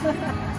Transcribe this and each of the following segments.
Ha ha ha.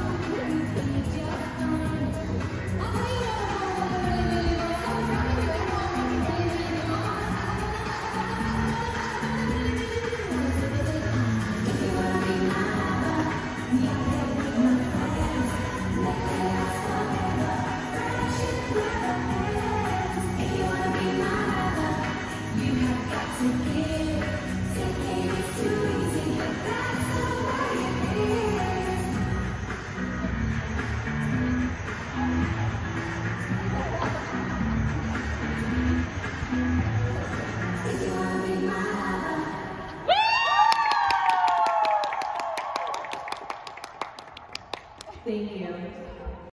Thank you.